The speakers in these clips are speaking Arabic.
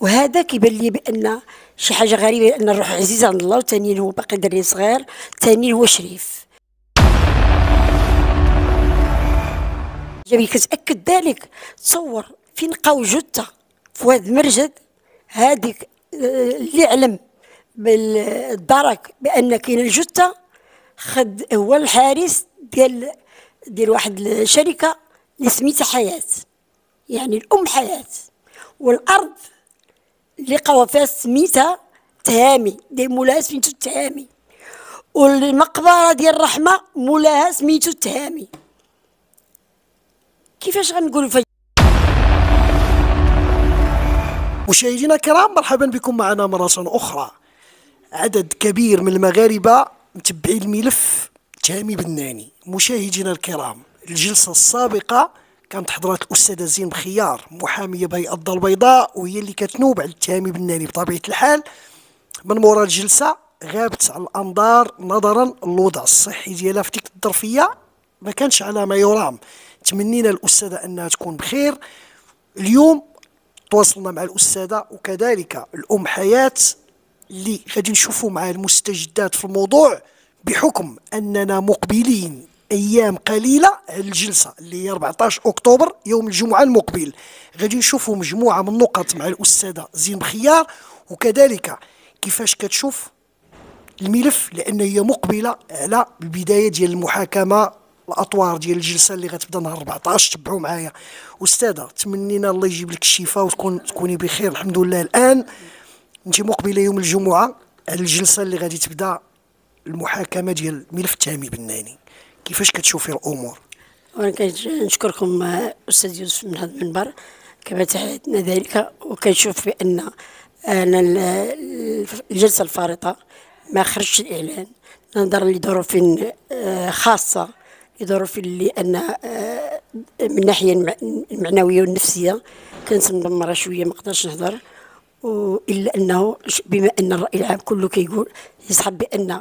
وهذا كيبان لي بأن شي حاجة غريبة لأن الروح عزيزة عند الله وثانيا هو باقي دري صغير ثانيا هو شريف. جميل كتأكد ذلك. تصور فين لقاو جثة في واد مرجد هذيك آه، اللي علم بالدرك بأن كاين الجثة خد هو الحارس ديال ديال واحد الشركة اللي سميتها حياة يعني الأم حياة. والأرض اللي قوا فيها سميتها تهامي دي مولاها سميتو التهامي والمقبرة ديال الرحمة مولاها سميتو التهامي كيفاش غنقولوا ف... مشاهدينا الكرام مرحبا بكم معنا مرة أخرى. عدد كبير من المغاربة متبعين الملف تامي بناني. مشاهدينا الكرام الجلسة السابقة كانت حضرات الأستاذة زين بخيار محامية بهيئة الضال البيضاء وهي اللي كتنوب على التامي بناني بطبيعة الحال. من مورا الجلسة غابت على الأنظار نظرا للوضع الصحي ديالها في ديك الظرفية. ما كانش على ما يرام. تمنينا الأستاذة أنها تكون بخير. اليوم تواصلنا مع الأستاذة وكذلك الأم حياة اللي غادي نشوفوا مع المستجدات في الموضوع بحكم أننا مقبلين. أيام قليلة الجلسة اللي هي 14 أكتوبر يوم الجمعة المقبل. غادي نشوفوا مجموعة من النقط مع الأستاذة زين بخيار وكذلك كيفاش كتشوف الملف؟ لأن هي مقبلة على البداية ديال المحاكمة الأطوار ديال الجلسة اللي غتبدا نهار 14 تبعوا معايا. أستاذة تمنينا الله يجيب لك الشفاء وتكون تكوني بخير الحمد لله الآن. انت مقبلة يوم الجمعة. على الجلسة اللي غادي تبدا المحاكمة ديال ملف تامي بناني كيفاش كتشوفي الأمور؟ وأنا كنشكركم أستاذ يوسف من هذا المنبر. كما تحياتنا ذلك وكنشوف بأن أنا الجلسة الفارطة ما خرجش الإعلان. نظرا لظروف آه، خاصة لظروف لأن آه، من الناحيه المعنوية والنفسية. كنت مدمره شوية ما قدرتش نهضر. الا أنه بما أن الرأي العام كله كيقول يصحب بأن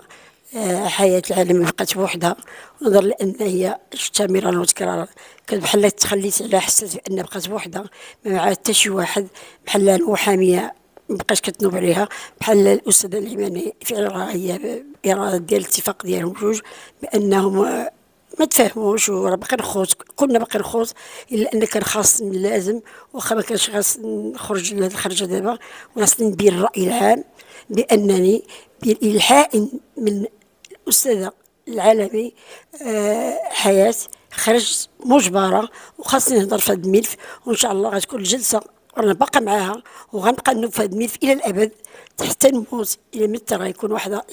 حياة العالم بقات بوحدها نظرا لأن هي مرارا وتكرارا كانت بحال تخليت على حسيت بأن بقات بوحدها ما مع حتى شي واحد بحال المحامية مبقاش كتنوب عليها. بحال الأستاذة العماني فعلا هي إرادة ديال الاتفاق ديالهم جوج بأنهم ما تفاهموش وراه باقي نخوت كنا باقي نخوت إلا أن كان خاص من اللازم واخا ما كانش خاص نخرج لهاد الخرجة دابا. وخاصني نبين الرأي العام بأنني بالالحاء من الاستاذه العالمي آه حياة خرجت مجبرة وخاصني نهضر في هذا الملف وإن شاء الله غتكون الجلسه رانا باقا معاها وغنبقى نوب في هذا الملف إلى الأبد حتى نموت إلى متى غيكون وحده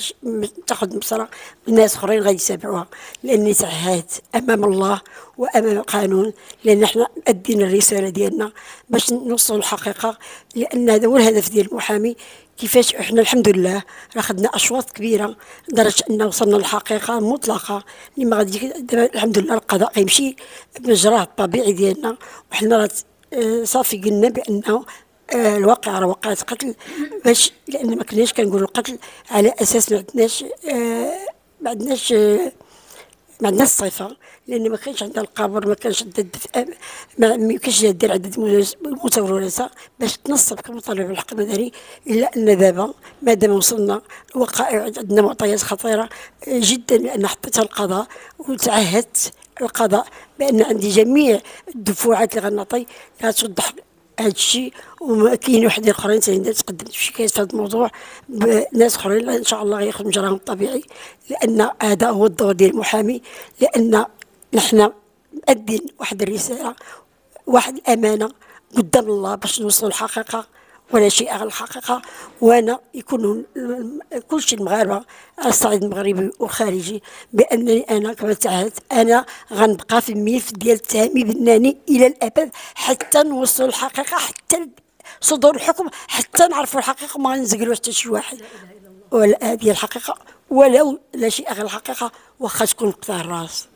تاخذ مبصره والناس أخرين غادي يتابعوها. لاني تعهدت أمام الله وأمام القانون لأن إحنا ادينا الرسالة ديالنا باش نوصلوا الحقيقة لأن هذا هو الهدف ديال المحامي. كيفاش إحنا الحمد لله راه خدنا أشواط كبيرة لدرجه ان وصلنا للحقيقة المطلقه اللي ما غادي الحمد لله القضاء غيمشي بمجراه الطبيعي ديالنا. وحنا آه، صافي قلنا بأنه آه، الواقع راه وقعت قتل باش لأن ما كناش كنقولوا القتل على أساس ما عندناش آه، ما عندناش ما عندناش الصفه لأن ما كانش عندنا القبر ما كانش الدفء ما يمكنش دير عدد متورثه باش تنصب كمطالب الحق المدني إلا أن دابا ما دام وصلنا الوقائع عندنا معطيات خطيرة جدا لأن حطيتها القضاء وتعهدت القضاء بأن عندي جميع الدفوعات اللي غنعطي. غتوضح هذا الشيء وكاين وحدين آخرين ثاني تقدمت في شكايات في هذا الموضوع. بناس أخرين إن شاء الله غياخذ مجراهم الطبيعي لأن هذا هو الدور ديال المحامي لأن نحن مأدين واحد الرسالة واحد الأمانة قدام الله باش نوصلوا الحقيقة ولا شيء غير الحقيقة. وأنا يكون كل شيء المغاربة على الصعيد المغربي والخارجي بأنني أنا كما تعهدت أنا غنبقى في الملف ديال التهامي بناني إلى الأبد حتى نوصلوا الحقيقة حتى صدور الحكم حتى نعرفوا الحقيقة ما نزقلوا حتى شي واحد. ولا هذه الحقيقة ولو لا شيء غير الحقيقة واخا تكون قطع الرأس.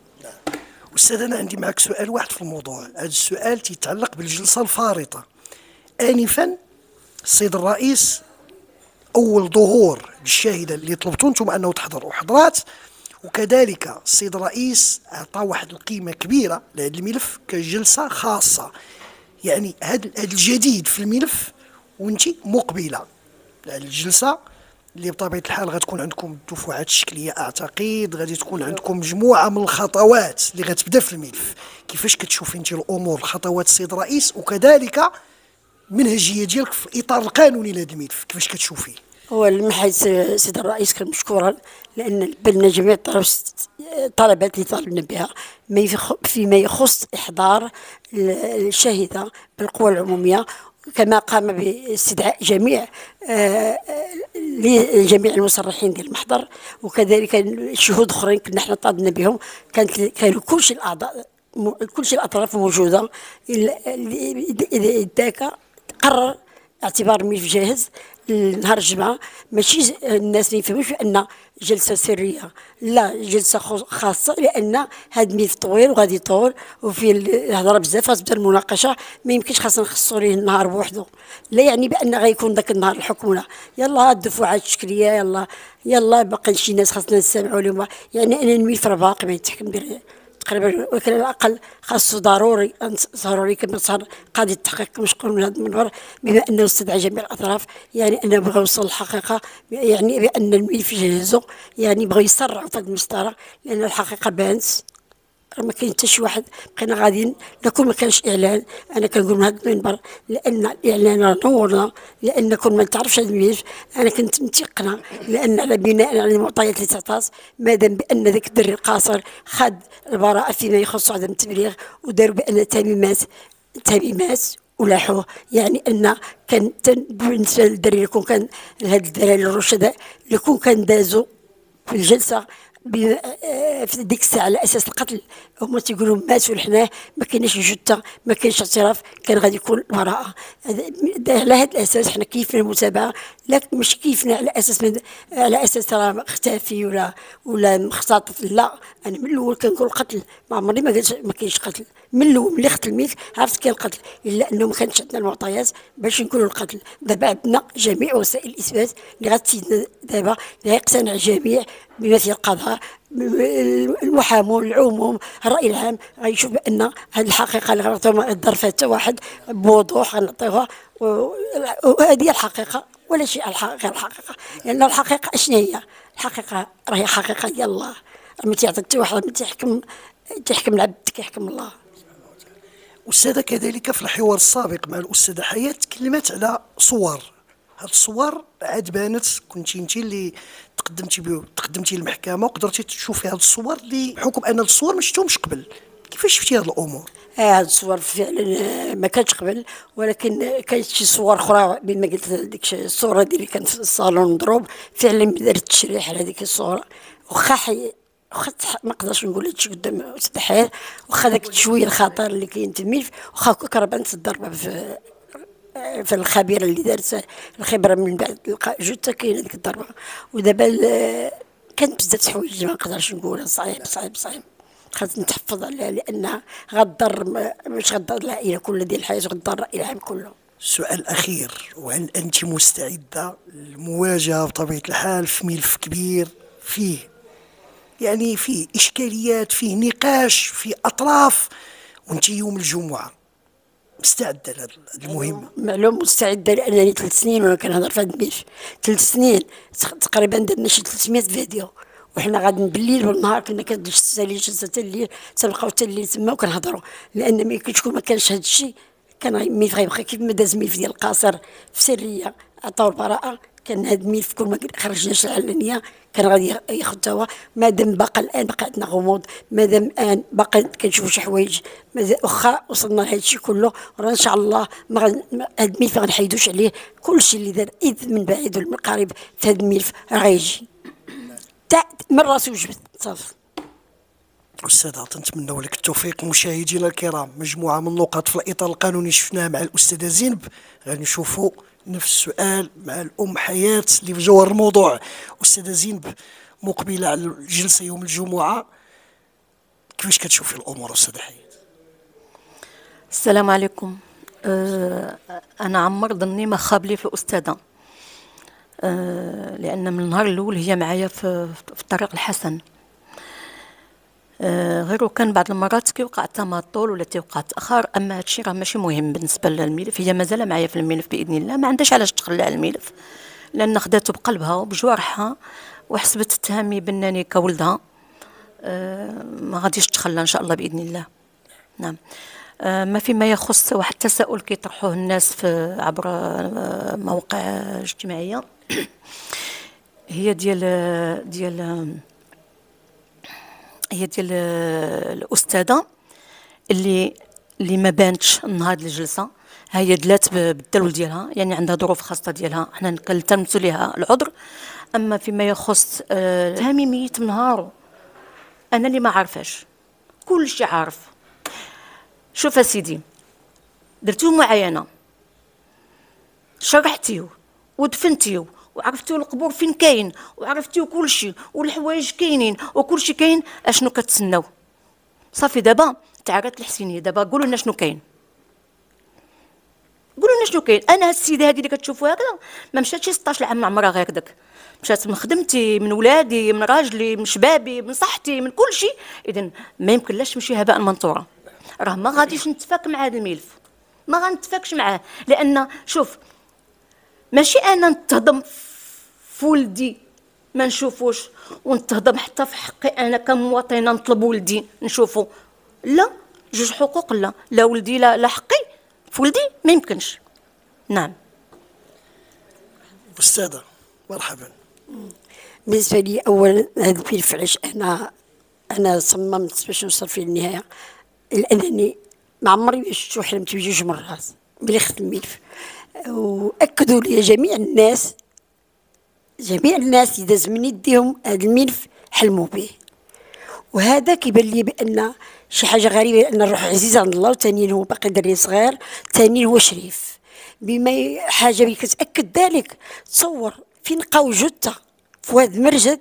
أستاذ أنا عندي معك سؤال واحد في الموضوع. هذا السؤال تيتعلق بالجلسة الفارطة. آنفا السيد الرئيس أول ظهور للشاهدة اللي طلبتوا أنتم أنه تحضروا حضرات. وكذلك السيد الرئيس أعطى واحد القيمة كبيرة لهذا الملف كجلسة خاصة. يعني هذا الجديد في الملف وانت مقبلة على الجلسة. اللي بطبيعة الحال غتكون عندكم الدفعات الشكليه أعتقد غادي تكون عندكم مجموعة من الخطوات اللي غتبدا في الملف. كيفاش كتشوفي انت الأمور؟ خطوات السيد الرئيس وكذلك منهجية ديالك في الاطار القانوني لهذا الملف. كيفاش كتشوفيه؟ هو حيث سيد الرئيس كان مشكورا لأن بلنا جميع الطلبات اللي طالبنا بها. فيما يخص إحضار الشاهدة بالقوى العمومية كما قام باستدعاء جميع آه، لجميع المصرحين ديال المحضر وكذلك شهود أخرين كنا إحنا طالبنا بهم. كانت كانوا كلشي الأعضاء كلشي الأطراف موجودة. ذاك قرر اعتبار الملف جاهز نهار الجمعة. ماشي الناس ما يفهموش بأن جلسة سرية لا جلسة خاصة لأن هذا الملف طويل وغادي يطول وفي الهضرة بزاف غتبدا المناقشة ما يمكنش خاصنا نخصصوا ليه النهار بوحده لا يعني بأن غيكون ذاك النهار الحكم لا يلا الدفعات التشكيلية يلا يلا باقي شي ناس خاصنا نسمعوا لهم يعني أنا الملف باقي ما يتحكم به تقريبا ولكن على الأقل خاصه ضروري ضروري كما صار قاضي التحقيق مشكور من هذا المنبر بما أنه استدعى جميع الأطراف يعني أنه بغى يوصل الحقيقة يعني بأن الملف جهزوا يعني بغى يسرعوا في هذه المسطرة لأن الحقيقة بانت ما كاين حتى شي واحد بقينا غاديين. لا كون ما كانش إعلان. أنا كنقول من هذا المنبر لأن الاعلان نورنا لأن كون ما تعرفش هذا الملف أنا كنت متيقنة لأن على بناء على المعطيات اللي تعطات مادام بأن ذاك الدري القاصر خد البراءة فيما يخص عدم التبليغ وداروا بأن تميمات تميمات ولاحوه. يعني أن كان بالنسبة للدري اللي كون كان هاد الدراري الرشداء اللي كون كان دازوا في الجلسة في ديك الساعة على أساس القتل. هما تيقولوا مات ولحناه ما كاينش جثة ما كاينش اعتراف كان غادي يكون براءه على هذا الأساس حنا كيفنا المتابعة؟ لا مش كيفنا على أساس من على أساس راه اختفي ولا ولا مختطف. لا أنا من الأول كنقول قتل. ما عمري ما قلت ما كاينش قتل. من الأول ملي خت الميت عرفت كاين القتل إلا انه ما كانش عندنا المعطيات باش نقولوا القتل. دابا عندنا جميع وسائل الإثبات اللي غتفيدنا دابا. اللي غيقتنع الجميع بما فيه القضاء المحامون العموم الرأي العام. غيشوف بأن هذه الحقيقة اللي غنعطيوها الظرف حتى واحد بوضوح غنعطيوها. وهذه الحقيقة. ولا شيء الحقيقة الحقيقة. لأن الحقيقة إشنو هي؟ الحقيقة راهي حقيقة ديال الله تيعطي حتى واحد ما تيحكم تحكم العبد كيحكم الله. أستاذة كذلك في الحوار السابق مع الأستاذة حياة تكلمت على صور. هاد الصور عاد بانت كنتي انت اللي تقدمتي بيو تقدمتي للمحكمة وقدرتي تشوفي هاد الصور اللي بحكم أن الصور ما شفتهمش قبل. كيفاش شفتي هاد الأمور؟ هاد الصور فعلا آه، ما كانتش قبل ولكن كاين شي صور أخرى بين ما قلت ديك الصورة ديالي اللي كانت في الصالون مضروب. فعلا دارت التشريح على ديك الصورة. واخا حي واخا ما نقدرش نقول هادشي قدام أستاذ حياه واخا داك شوية الخطر اللي كاين تميل واخا كربانت الضربه في في الخبيرة اللي دارت الخبرة من بعد جثه كاينة ديك الضربة. ودابا كانت بزاف الحوايج ما نقدرش نقولها. صعيب صعيب صعيب. خاصني نتحفظ عليها لأنها غضر مش غضر العائله كلها ديال الحياة الراي العام كله. سؤال أخير وهل أنت مستعدة للمواجهة بطبيعة الحال في ملف كبير؟ فيه. يعني فيه إشكاليات فيه نقاش فيه أطراف وأنت يوم الجمعة مستعدة لهذه المهمه معلوم مستعدة لأنني ثلاث سنين وأنا كنهضر في هذا الملف. ثلاث سنين تقريبا درنا شي 300 فيديو. وحنا غادي بالليل والنهار كنا كنسالي جلسة الليل تنبقاو حتى الليل تما وكنهضروا لأن ما يمكنش كون ما كانش هذا الشيء. كان ملف غيبقى كيف ما داز ملف ديال القاصر في سرية عطاو البراءة. كان هذا الملف كل ما خرجناش العلانيه كان غادي ياخذ توا مادام باقى الآن باقي عندنا غموض. مادام الآن باقي كنشوفوا شي حوايج. واخا وصلنا لهذا الشيء كله راه إن شاء الله ما هذا الملف ما غنحيدوش عليه. كل شيء اللي دار اذ من بعيد ومن قريب في هذا الملف راه غيجي. من راسي وجبت صافي. أستاذ نتمنى لك التوفيق مشاهدينا الكرام. مجموعة من النقاط في الإطار القانوني شفناها مع الأستاذة زينب. غنشوفوا نفس السؤال مع الأم حياة اللي في جوهر الموضوع. أستاذة زينب مقبلة على الجلسة يوم الجمعة. كيفاش كتشوفي الأمور أستاذة حياة؟ السلام عليكم. أه أنا عمر ظني ما خاب لي في الأستاذة. أه لأن من النهار الأول هي معايا في, في الطريق الحسن. آه غير كان بعض المرات كيوقع تماطل ولا تيوقع تاخر أما هادشي راه ماشي مهم بالنسبة للملف. هي مازال معايا في الملف بإذن الله. ما عندهاش علاش تخلى الملف. لأن خداتو بقلبها وبجوارحها وحسبت التهامي بانني كولدها. آه ما غاديش تخلى إن شاء الله بإذن الله. نعم. آه ما فيما يخص واحد التساؤل كيطرحوه الناس في عبر آه مواقع اجتماعية. هي ديال ديال هي ديال الأستاذة اللي اللي ما بانتش نهار الجلسة. هي دلات بالدلول ديالها يعني عندها ظروف خاصة ديالها. حنا كنلتمسوا ليها العذر. أما فيما يخص تهامي آه، ميت من نهارو. أنا اللي ما عارفاش. كل شيء عارف. شوف اسيدي درتو معاينه شرحتيو ودفنتيو. وعرفتوا القبور فين كاين وعرفتوا كل شيء والحوايج كاينين وكل شيء كاين أشنو كتسناو؟ صافي دابا تعرات الحسينيه دابا قولوا لنا شنو كاين. قولوا لنا شنو كاين. أنا هاد السيدة هذه اللي كتشوفوها هكذا ما مشاتش 16 عام عمرها غير هكذاك مشات من خدمتي من ولادي من راجلي من شبابي من صحتي من كل شيء اذا ما يمكن لاش تمشي هباء منثورا راه ما غاديش نتفاك مع هذا الملف. ما غنتفاكش معاه. لأن شوف ماشي أنا نتهضم في ولدي ما نشوفوش. ونتهضم حتى في حقي أنا كمواطنة نطلب ولدي. نشوفو. لا جوج حقوق لا. لا ولدي لا, لا حقي. في ولدي ما يمكنش. نعم. أستاذة مرحبا. بالنسبة لي اولا هذا الملف علاش أنا أنا صممت باش نوصل في النهاية. لأنني ما عمري شفتو حلمت بجوج مرات. ملي خدت الملف وأكدوا لي جميع الناس جميع الناس إذا من يديهم هذا الملف حلموا به. وهذا كيبان لي بأن شي حاجة غريبة لأن الروح عزيز عند الله وثانيا هو باقي دري صغير ثانيا هو شريف. بما حاجة اللي كتأكد ذلك تصور فين لقاو جثة في هذا المرجد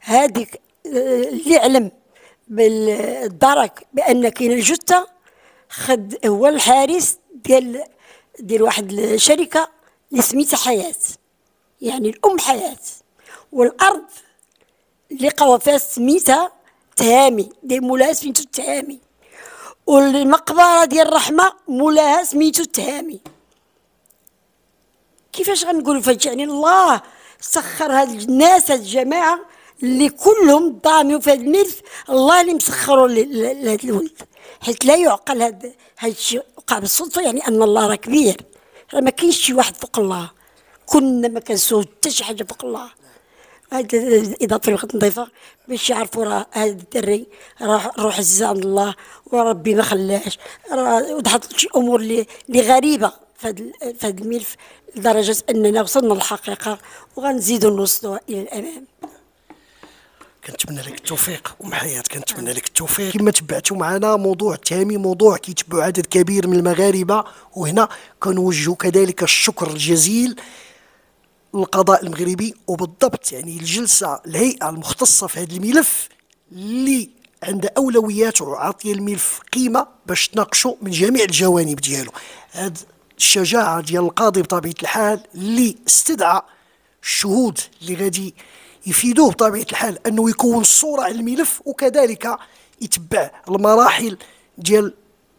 هذيك اللي علم بالدرك بأن كاين الجثة خد هو الحارس ديال ديال واحد الشركة اللي سميتها حياة. يعني الأم حياة. والأرض اللي لقاوها فيها سميتها تهامي ديال مولاها سميتو التهامي والمقبرة ديال الرحمة مولاها سميتو التهامي كيفاش غنقولوا فهاد يعني الله سخر هاد الناس هاد الجماعة اللي كلهم ضامنوا في هذا الملف الله اللي مسخروا لهذا الولد. حيت لا يعقل هذا هذا الشيء وقع بالصدفة يعني أن الله راه كبير. راه ما كاينش شي واحد فوق الله. كنا ما كنسوو حتى شي حاجة فوق الله. هاد الاضافه اللي نضيفها باش يعرفوا راه هذا الدري راه روح عزيز عند الله وربي ما خلاش. راه وضحت شي أمور اللي غريبة في هذا الملف لدرجة أننا وصلنا للحقيقة وغنزيدوا نوصلوا إلى الأمام. كنتمنى لك التوفيق ام حياه كنتمنى لك التوفيق. كما تبعتوا معنا موضوع التهامي موضوع كيتبعوا عدد كبير من المغاربة. وهنا كنوجه كذلك الشكر الجزيل للقضاء المغربي وبالضبط يعني الجلسة الهيئة المختصة في هذا الملف اللي عند اولويات وعاطيه الملف قيمة باش تناقشوا من جميع الجوانب ديالو. هاد الشجاعة ديال القاضي بطبيعة الحال اللي استدعى الشهود اللي غادي يفيدوه بطبيعة الحال أنه يكون الصورة على الملف وكذلك يتبع المراحل ديال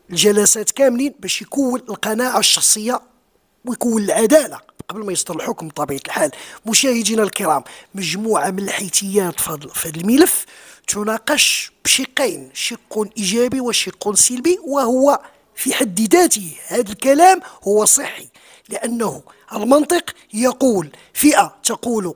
الجلسات كاملين باش يكون القناعة الشخصية ويكون العدالة. قبل ما يصدر الحكم بطبيعه الحال مشاهدينا الكرام مجموعة من الحيثيات في هذا الملف تناقش بشقين شق إيجابي وشق سلبي وهو في حد ذاته هذا الكلام هو صحي لأنه المنطق يقول فئة تقول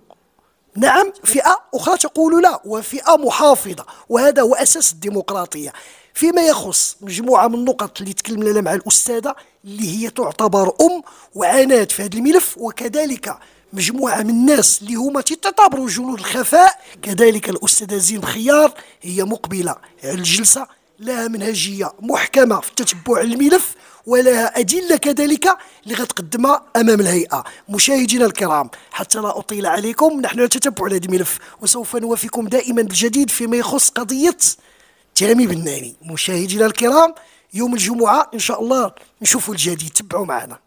نعم فئة أخرى تقول لا وفئة محافظة وهذا هو أساس الديمقراطية. فيما يخص مجموعة من النقط اللي تكلمنا لها مع الأستاذة اللي هي تعتبر أم وعانات في هذا الملف وكذلك مجموعة من الناس اللي هما تعتبروا جنود الخفاء. كذلك الأستاذة زين خيار هي مقبلة على الجلسة لها منهجية محكمة في التتبع الملف ولها أدلة كذلك اللي غتقدمها أمام الهيئة. مشاهدينا الكرام حتى لا أطيل عليكم نحن نتتبع هذا الملف وسوف نوافيكم دائما بالجديد فيما يخص قضية تامي بناني مشاهدينا الكرام يوم الجمعة إن شاء الله نشوفوا الجديد. تبعوا معنا.